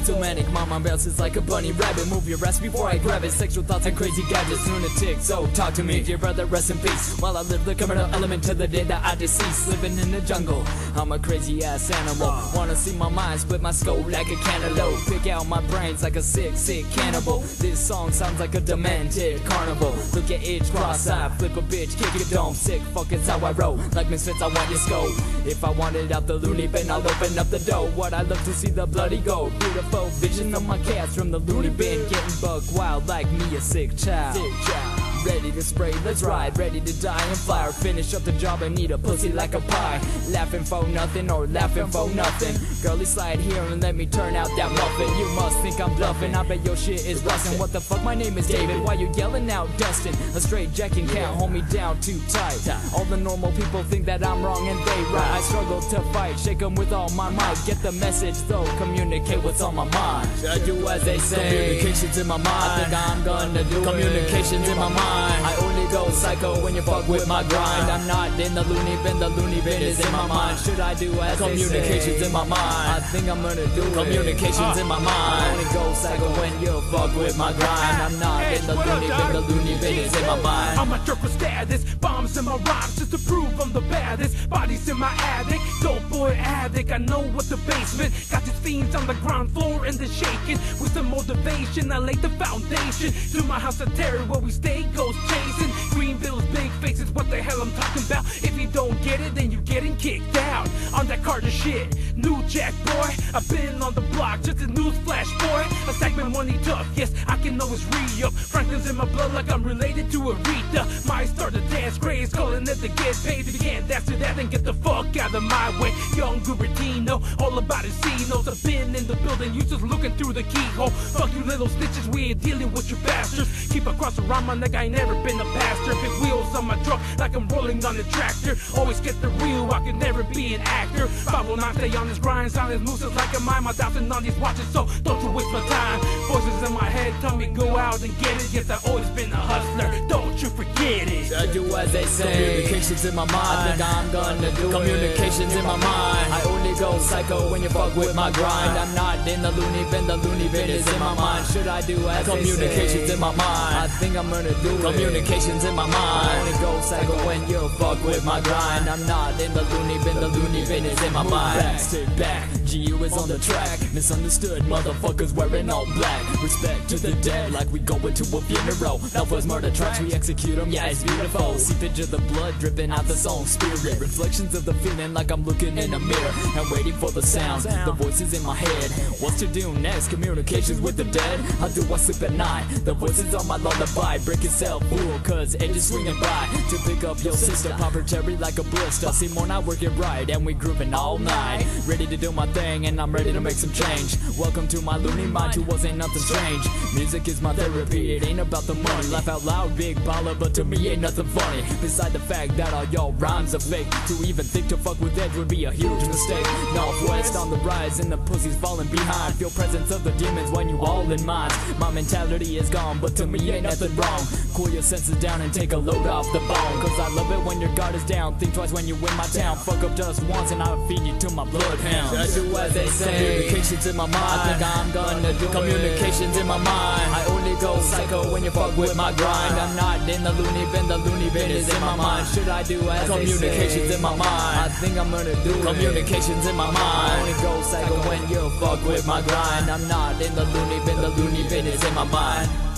Schizomanic, my mind bounces like a bunny rabbit. Move your ass before I grab it. Sexual thoughts and crazy gadgets, lunatic. So talk to me, dear brother, rest in peace. While I live the criminal element to the day that I decease. Living in the jungle, I'm a crazy ass animal. Wanna see my mind split my skull like a cantaloupe. Pick out my brains like a sick, sick cannibal. This song sounds like a demented carnival. Look at each cross-eye, flip a bitch, kick a dome. Sick, fuck it's how I roll. Like misfits, I want your skull. If I wanted out the loony bin, I'll open up the door. What I love to see the bloody gold. Beautiful vision of my cats from the loony bin. Getting bug wild like me, a sick child. Sick child. Ready to spray, let's ride. Ready to die and fly or finish up the job and eat a pussy like a pie. Laughing for nothing or laughing for nothing. Girlie, slide here and let me turn out that muffin. You must think I'm bluffing. I bet your shit is rustin'. What the fuck? My name is David. Why you yelling out, Dustin? A straight jacking can't hold me down too tight. All the normal people think that I'm wrong and they right. I struggle to fight, shake 'em with all my might. Get the message though, communicate what's on my mind. I do as they say. Communications in my mind. I think I'm gonna do Communications in my mind. I only go psycho when you fuck with my grind. I'm not in the loony bin, the loony bin is in my mind. Should I do as Communications in my mind. I think I'm gonna do it. Communications in my uh, mind. I only go psycho when you fuck with my grind. I'm not in the loony bin, the loony bin is in my mind. I'm a jerk with status, bombs in my rhymes just to prove I'm the baddest. Bodies in my attic, dope boy addict. I know what the basement got these fiends on the ground floor and they're shaking. With some motivation, I laid the foundation to my house of terror where we stay ghost chasing. Greenville's big faces, what the hell I'm talking about? If you don't get it, then you're getting kicked out. On that Carter shit, new jack boy. I've been on the block, just a news flash boy. A segment money tough, yes, I can always re up. Franklin's in my blood like I'm related to Aretha. Might start a dance craze, calling it to get paid. If you can't dance to that, then get the fuck out of my way. Young Gubertino, all about his C-notes. I've been in the building, you just looking through the keyhole. Fuck you little snitches, we ain't dealing with you bastards. Keep across around my neck, I ain't never been a pastor. Big wheels on my truck, like I'm rolling on a tractor. Always get the real, I could never be an actor. I will not stay on this grind, silence just like a mime. I'm doubting on these watches, so don't you waste my time. Voices in my head tell me go out and get it. Yes, I've always been a hustler, don't you forget it. I do as they say. Communications in my mind. I think I'm gonna do Communications in my mind. I only go psycho when you fuck with my grind. I'm not in the loony bin. The loony bin is in my mind. Should I do as Communications in my mind. I think I'm gonna do Communications in my mind. I only go psycho when you fuck with my grind. I'm not in the loony bin. The loony bin is in my mind. Back, sit back. GU is on the track. Misunderstood motherfuckers wearing all black. Respect to the dead like we go into a funeral. Now first murder tracks, we execute them. Yeah, it's beautiful. Seepage of the blood dripping out the song spirit. Reflections of the feeling like I'm looking in a mirror and waiting for the sound. The voices in my head. What's to do next? Communications with the dead. How do I sleep at night? The voices on my lullaby. Break itself, fool, cause edge is swinging by. To pick up your sister, pop her cherry like a blister. I See more not working right, and we grooving all night. Ready to do my thing, and I'm ready to make some change. Welcome to my loony mind, who wasn't nothing strange. Music is my therapy, it ain't about the money. Laugh out loud, big baller, but to me ain't nothing funny. Beside the fact that all y'all rhymes are fake. To even think to fuck with Edge would be a huge mistake. Northwest on the rise, and the pussies falling behind. Feel presence of the demons when you all in mind. My mentality is gone, but to me ain't nothing wrong. Cool your senses down and take a load off the bone. Cause I love it when your guard is down. Think twice when you in my town. Fuck up just once and I'll feed you to my bloodhound. I do as they say. Communications in my mind. I think I'm gonna do Communications in my mind. I only go psycho when you fuck with my grind. I'm not in the loony bin. The loony bin is in my mind. Should I do as Communications in my mind. I think I'm gonna do Communications in my mind. I only go psycho when you fuck with my grind. I'm not in the loony bin. The loony bin is in my mind.